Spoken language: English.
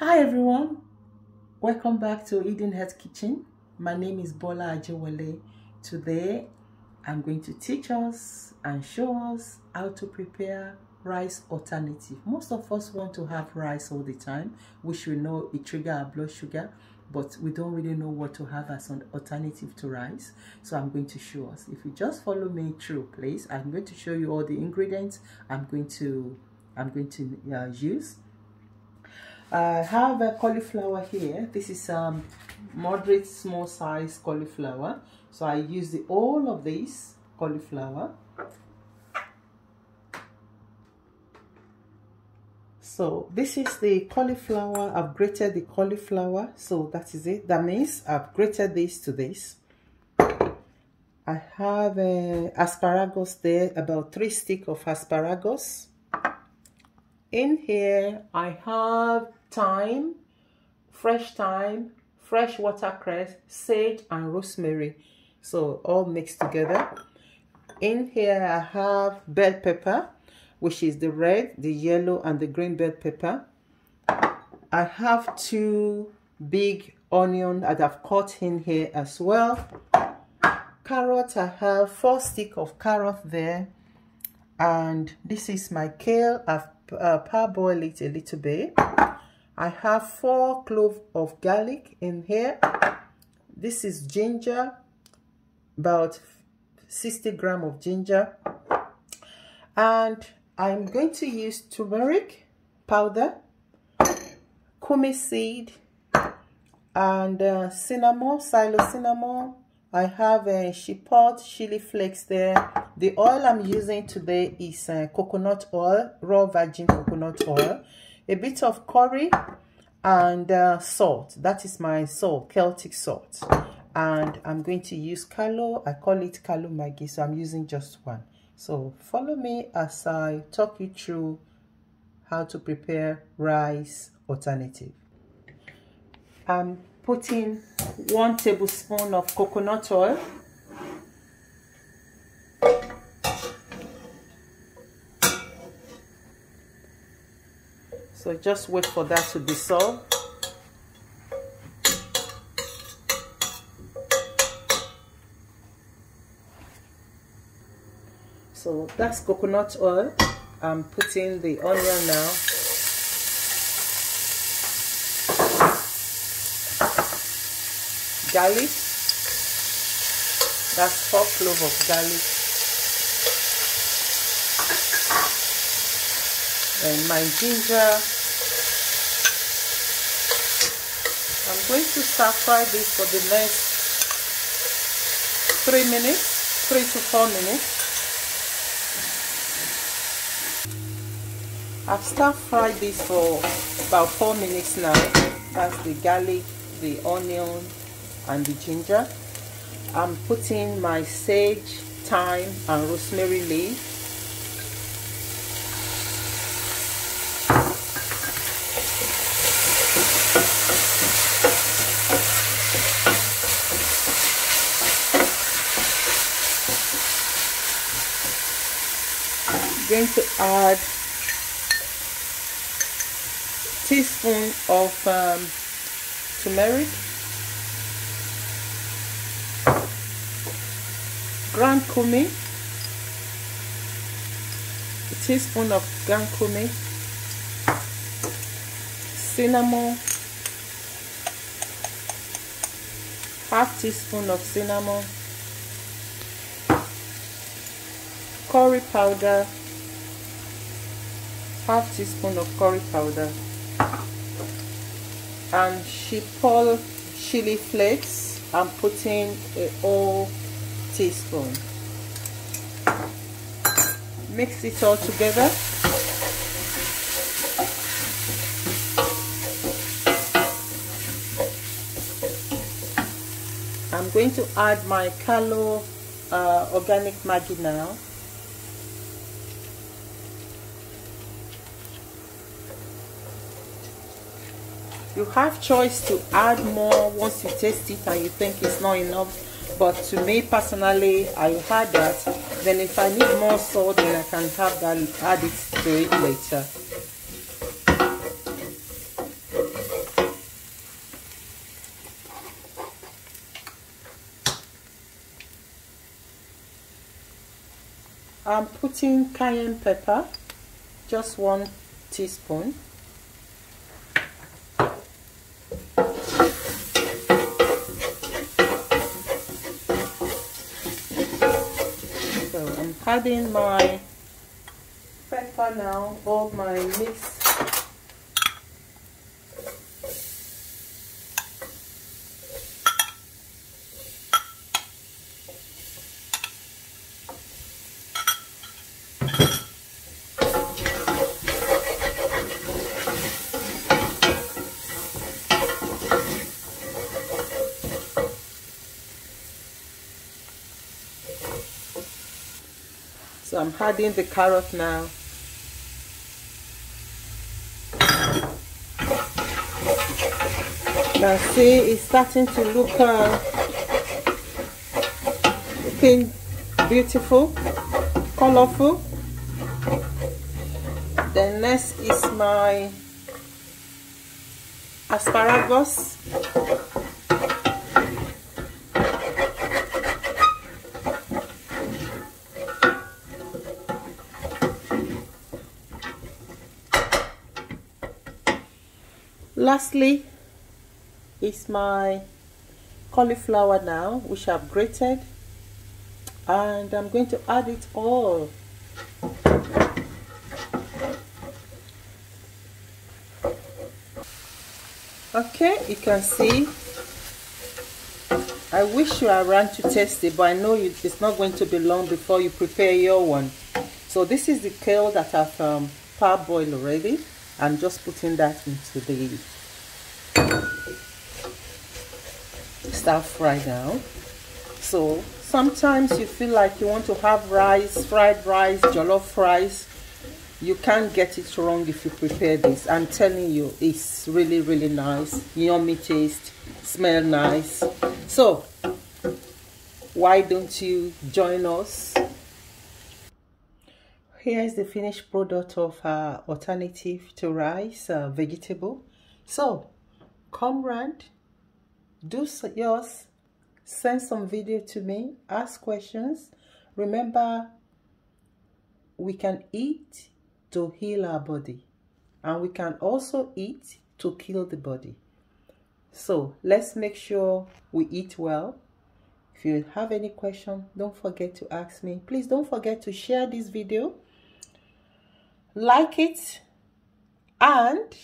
Hi everyone, welcome back to Eden Health Kitchen. My name is Bola Ajewale. Today I'm going to teach us and show us how to prepare rice alternative. Most of us want to have rice all the time, which we know it trigger our blood sugar, but we don't really know what to have as an alternative to rice. So I'm going to show us. If you just follow me through, please, I'm going to show you all the ingredients I'm going to I'm going to uh, use I have a cauliflower here. This is um moderate small size cauliflower. So I use the all of this cauliflower. So this is the cauliflower. I've grated the cauliflower. So that is it. That means I've grated this to this. I have uh, asparagus there, about three stick of asparagus. In here, I have thyme, fresh thyme, fresh watercress, sage, and rosemary. So all mixed together. In here, I have bell pepper, which is the red, the yellow, and the green bell pepper. I have two big onion that I've cut in here as well. Carrot, I have four stick of carrot there. And this is my kale. I've uh, parboiled it a little bit. I have four cloves of garlic in here. This is ginger, about 60 gram of ginger. And I'm going to use turmeric powder, cumin seed, and uh, cinnamon, Ceylon cinnamon. I have a uh, chipotle chili flakes there. The oil I'm using today is uh, coconut oil, raw virgin coconut oil a bit of curry and uh, salt. That is my salt celtic salt. And i'm going to use kallo i call it kallo maggi so i'm using just one. So follow me as i talk you through how to prepare rice alternative. I'm putting one tablespoon of coconut oil So just wait for that to dissolve. So that's coconut oil. I'm putting the onion now. Garlic. That's four cloves of garlic. And my ginger I'm going to start fry this for the next three minutes, three to four minutes. I've start fried this for about four minutes now. That's the garlic, the onion, and the ginger. I'm putting my sage, thyme, and rosemary leaf going to add teaspoon of um, turmeric ground cumin a teaspoon of ground cumin cinnamon. Half teaspoon of cinnamon. Curry powder. Half teaspoon of curry powder. And chipotle chili flakes I'm putting a whole teaspoon. Mix it all together. I'm going to add my Kallo uh, organic Maggi now. You have choice to add more once you taste it and you think it's not enough but to me personally I had that. Then if I need more salt then I can have that add it to it later. I'm putting cayenne pepper just one teaspoon. So I'm adding my pepper now, all my mix So I'm adding the carrot now. Now see, it's starting to look uh, looking beautiful, colorful. The next is my asparagus. Lastly is my cauliflower now which I've grated and I'm going to add it all. Okay you can see. I wish you were around to test it but I know it's not going to be long before you prepare your one. So this is the kale that I've um, parboiled already I'm just putting that into the stir fry now. So sometimes you feel like you want to have rice fried rice jollof rice. You can't get it wrong if you prepare this. I'm telling you it's really really nice. Yummy taste smell nice. So why don't you join us here is the finished product of our alternative to rice uh, vegetable. So come round do yours send some video to me ask questions. Remember we can eat to heal our body and we can also eat to kill the body. So let's make sure we eat well. If you have any question don't forget to ask me. Please don't forget to share this video like it and